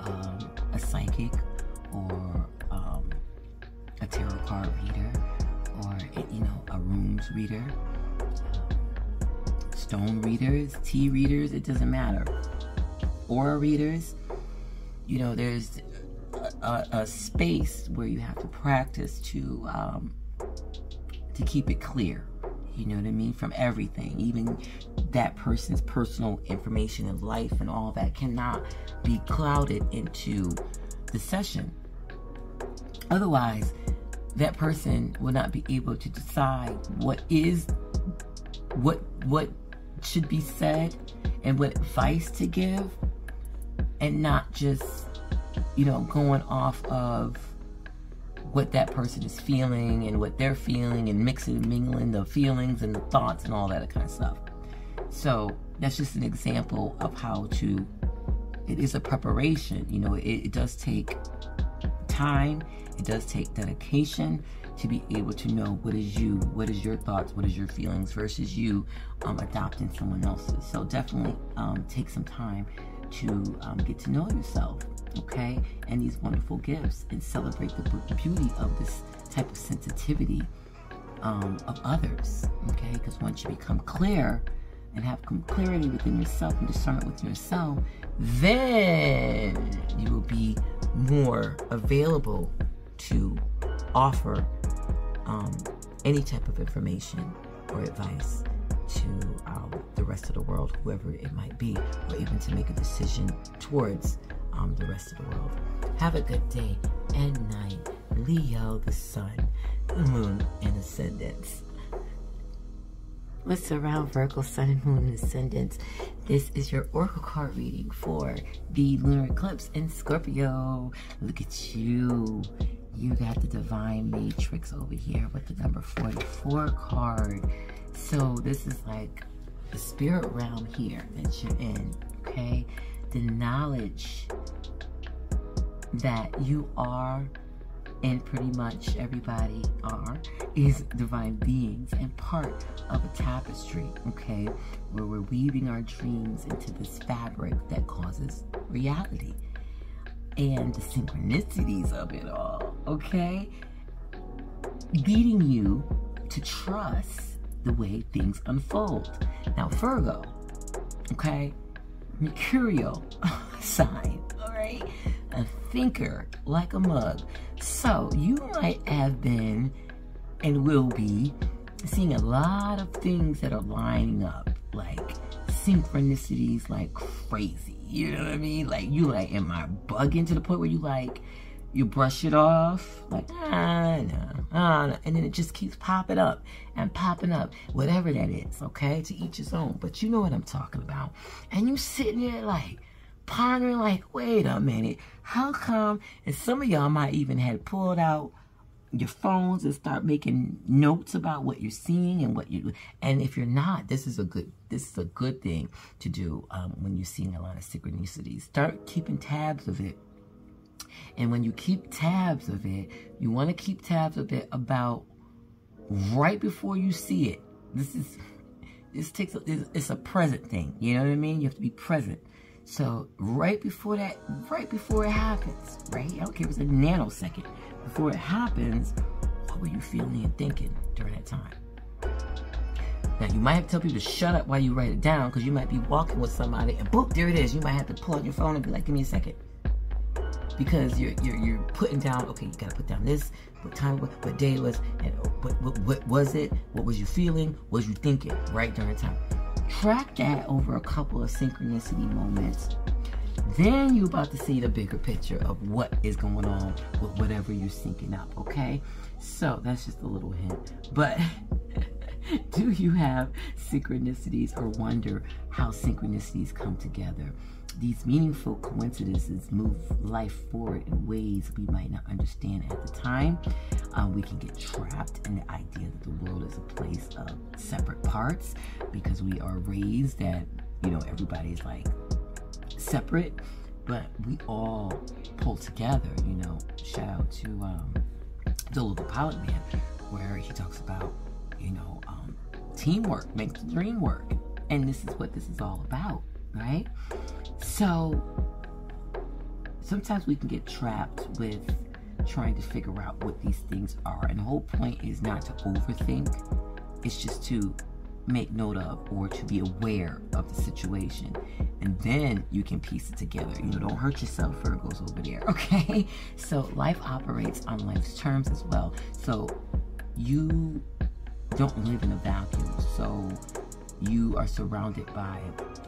um, a psychic or um, a tarot card reader or, you know, a runes reader, stone readers, tea readers, it doesn't matter. Aura readers, you know, there's a, a, space where you have to practice to um, to keep it clear. You know what I mean? From everything, even that person's personal information and life and all that cannot be clouded into the session. Otherwise, that person will not be able to decide what is what what should be said and what advice to give and not just you know, going off of what that person is feeling and what they're feeling and mixing and mingling the feelings and the thoughts and all that kind of stuff. So that's just an example of how to, it is a preparation. You know, it, it does take time, it does take dedication to be able to know what is you, what is your thoughts, what is your feelings versus you um, adopting someone else's. So definitely um, take some time to um, get to know yourself okay, and these wonderful gifts and celebrate the beauty of this type of sensitivity um, of others, okay? Because once you become clear and have clarity within yourself and discernment within yourself, then you will be more available to offer um, any type of information or advice to um, the rest of the world, whoever it might be, or even to make a decision towards um, the rest of the world. Have a good day and night. Leo, the sun, the moon, and ascendants. What's around Virgo, Sun, and Moon, and Ascendants? This is your Oracle card reading for the lunar eclipse in Scorpio. Look at you. You got the Divine Matrix over here with the number 44 card. So this is like the spirit realm here that you're in, okay? the knowledge that you are and pretty much everybody are is divine beings and part of a tapestry okay where we're weaving our dreams into this fabric that causes reality and the synchronicities of it all okay leading you to trust the way things unfold now virgo okay mercurial [LAUGHS] sign, all right? A thinker like a mug. So you might have been and will be seeing a lot of things that are lining up, like synchronicities like crazy. You know what I mean? Like you like, am I bugging to the point where you like, you brush it off, like, ah, no, ah, no. And then it just keeps popping up and popping up, whatever that is, okay? To each his own. But you know what I'm talking about. And you sitting there like, pondering like, wait a minute, how come? And some of y'all might even have pulled out your phones and start making notes about what you're seeing and what you and if you're not this is a good this is a good thing to do um, when you're seeing a lot of synchronicities start keeping tabs of it and when you keep tabs of it, you want to keep tabs of it about right before you see it. This is, this takes, a, it's a present thing. You know what I mean? You have to be present. So right before that, right before it happens, right? I don't care if it's a nanosecond. Before it happens, what were you feeling and thinking during that time? Now, you might have to tell people to shut up while you write it down because you might be walking with somebody and boop, there it is. You might have to pull out your phone and be like, give me a second because you're, you're, you're putting down, okay, you gotta put down this, what time, what, what day was, and uh, what, what, what was it, what was you feeling, what was you thinking, right during time. Track that over a couple of synchronicity moments. Then you're about to see the bigger picture of what is going on with whatever you're syncing up, okay? So that's just a little hint. But [LAUGHS] do you have synchronicities or wonder how synchronicities come together? These meaningful coincidences move life forward in ways we might not understand at the time. Um, we can get trapped in the idea that the world is a place of separate parts because we are raised that, you know, everybody's like separate, but we all pull together, you know. Shout out to um, the little pilot man where he talks about, you know, um, teamwork makes the dream work. And this is what this is all about, right? So sometimes we can get trapped with trying to figure out what these things are. And the whole point is not to overthink, it's just to make note of or to be aware of the situation. And then you can piece it together. You know, don't hurt yourself, Virgos over there, [LAUGHS] okay? So life operates on life's terms as well. So you don't live in a vacuum. So you are surrounded by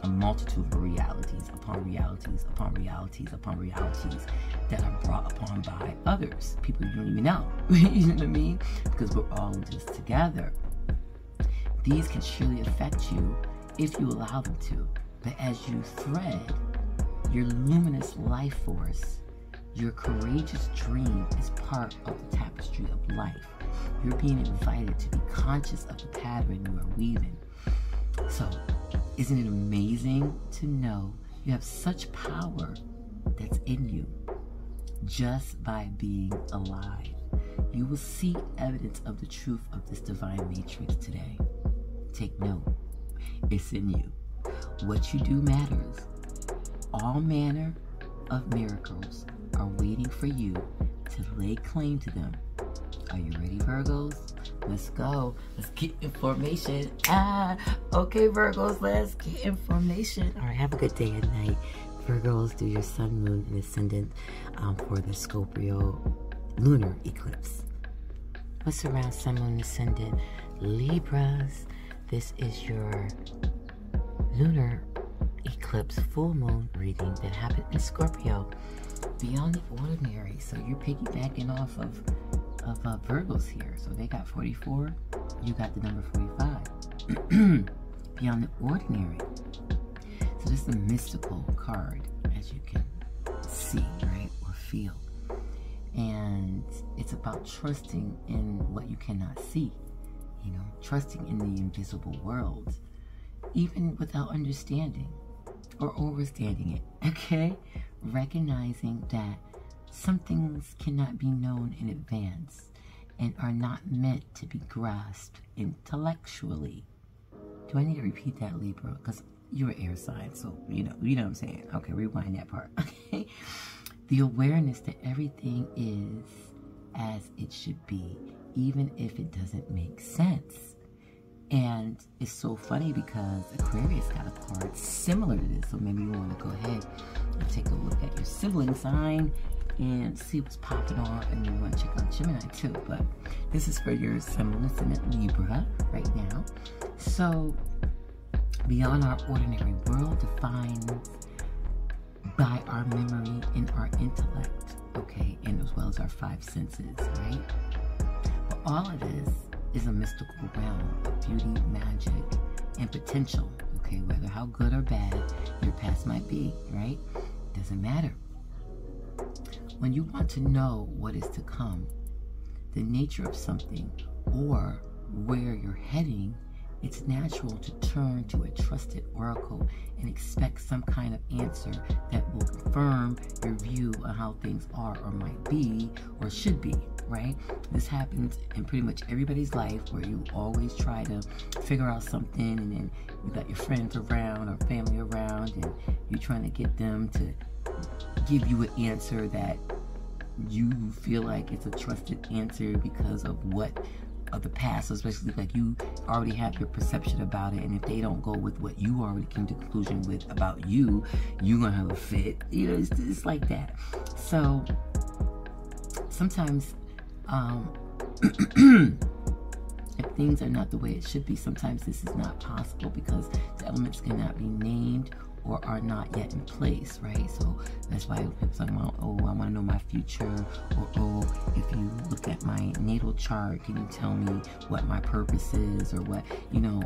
a multitude of realities upon realities upon realities upon realities that are brought upon by others, people you don't even know. [LAUGHS] you know what I mean? Because we're all just together. These can surely affect you if you allow them to. But as you thread your luminous life force, your courageous dream is part of the tapestry of life. You're being invited to be conscious of the pattern you are weaving. So, isn't it amazing to know you have such power that's in you just by being alive? You will see evidence of the truth of this divine matrix today. Take note, it's in you. What you do matters. All manner of miracles are waiting for you to lay claim to them. Are you ready, Virgos? Let's go. Let's get information. Ah, okay, Virgos, let's get information. All right, have a good day and night. Virgos, do your sun, moon, and ascendant um, for the Scorpio lunar eclipse. What's around sun, moon, ascendant? Libras. This is your lunar eclipse full moon reading that happened in Scorpio. Beyond the ordinary. So you're piggybacking off of of uh, Virgos here. So they got 44. You got the number 45. [CLEARS THROAT] Beyond the ordinary. So this is a mystical card, as you can see, right, or feel. And it's about trusting in what you cannot see you know, trusting in the invisible world, even without understanding or overstanding it, [LAUGHS] okay? Recognizing that some things cannot be known in advance and are not meant to be grasped intellectually. Do I need to repeat that, Libra? Because you're an air sign, so you know, you know what I'm saying. Okay, rewind that part. [LAUGHS] Okay. The awareness that everything is as it should be even if it doesn't make sense. And it's so funny because Aquarius got a card similar to this. So maybe you want to go ahead and take a look at your sibling sign and see what's popping on. And you want to check out Gemini too. But this is for your Ascendant Libra right now. So beyond our ordinary world defined by our memory and our intellect, okay, and as well as our five senses, right? But all of this is a mystical realm of beauty, magic, and potential. Okay, whether how good or bad your past might be, right? Doesn't matter. When you want to know what is to come, the nature of something, or where you're heading, it's natural to turn to a trusted oracle and expect some kind of answer that will confirm your view on how things are or might be or should be right? This happens in pretty much everybody's life where you always try to figure out something and then you got your friends around or family around and you're trying to get them to give you an answer that you feel like it's a trusted answer because of what of the past, especially like you already have your perception about it, and if they don't go with what you already came to conclusion with about you, you're gonna have a fit. You know, it's, it's like that. So sometimes um, [CLEARS THROAT] if things are not the way it should be, sometimes this is not possible because the elements cannot be named or are not yet in place, right? So that's why people talking about, oh, I want to know my future, or oh, if you look at my natal chart, can you tell me what my purpose is, or what you know,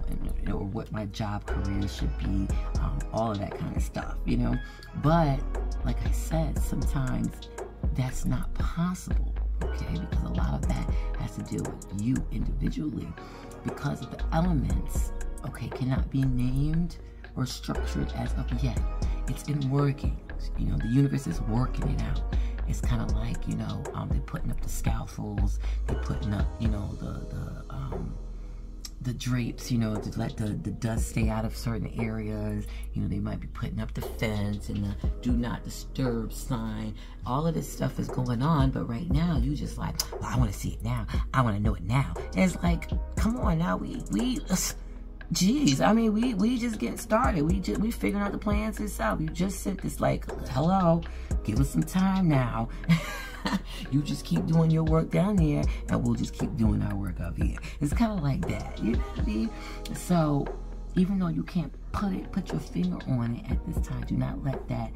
or what my job career should be, um, all of that kind of stuff, you know. But like I said, sometimes that's not possible okay? Because a lot of that has to deal with you individually because of the elements, okay, cannot be named or structured as of yet. It's in working. You know, the universe is working it out. It's kind of like, you know, um, they're putting up the scaffolds, they're putting up, you know, the, the, um, the drapes, you know, to let the, the dust stay out of certain areas. You know, they might be putting up the fence and the do not disturb sign. All of this stuff is going on, but right now you just like, well, I want to see it now. I want to know it now. And it's like, come on now, we we. Jeez, I mean, we we just getting started. We just we figuring out the plans itself. You just sent this like, hello, give us some time now. [LAUGHS] you just keep doing your work down there, and we'll just keep doing our work up here. It's kind of like that, you know what I mean? So, even though you can't put it, put your finger on it at this time, do not let that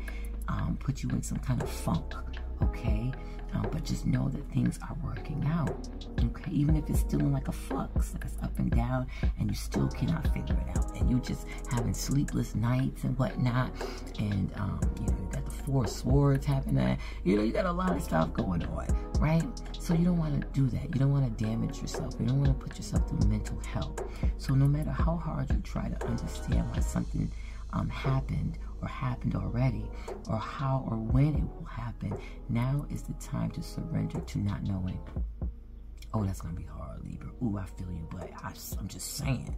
um, put you in some kind of funk, okay? Um, but just know that things are working out. Okay, even if it's still in like a flux, like it's up and down, and you still cannot figure it out, and you're just having sleepless nights and whatnot, and um, you know you got the four swords happening. You know you got a lot of stuff going on, right? So you don't want to do that. You don't want to damage yourself. You don't want to put yourself through mental health. So no matter how hard you try to understand why something um, happened or happened already, or how or when it will happen, now is the time to surrender to not knowing. Oh, that's going to be hard, Libra. Ooh, I feel you, but I, I'm just saying,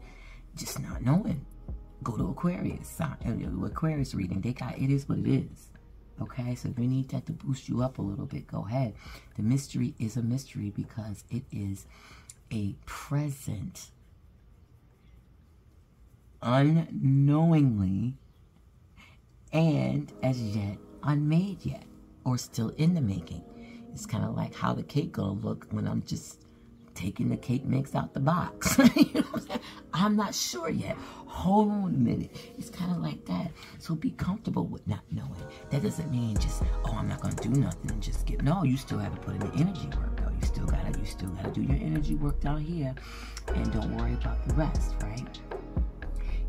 just not knowing. Go to Aquarius. Uh, Aquarius reading. They got it is what it is. Okay, so if you need that to boost you up a little bit, go ahead. The mystery is a mystery because it is a present, unknowingly and as yet unmade yet or still in the making. It's kind of like how the cake gonna look when I'm just taking the cake mix out the box. [LAUGHS] you know I'm, I'm not sure yet. Hold on a minute. It's kind of like that. So be comfortable with not knowing. That doesn't mean just, oh, I'm not gonna do nothing and just get. No, you still have to put in the energy work. Though. You still gotta, you still gotta do your energy work down here, and don't worry about the rest, right?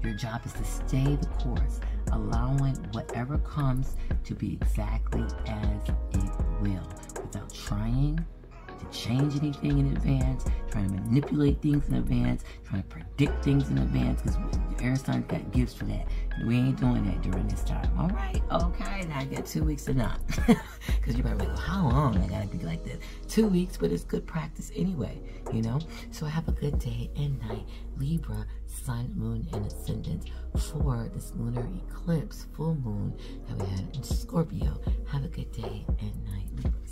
Your job is to stay the course, allowing whatever comes to be exactly as it will without trying to change anything in advance, trying to manipulate things in advance, trying to predict things in advance, because signs got gifts for that. We ain't doing that during this time. All right, okay, now I got two weeks to not. [LAUGHS] Because you like, well, how long I gotta be like this? Two weeks, but it's good practice anyway, you know? So have a good day and night. Libra, Sun, Moon, and Ascendant for this lunar eclipse, full moon that we had in Scorpio. Have a good day and night, Libra.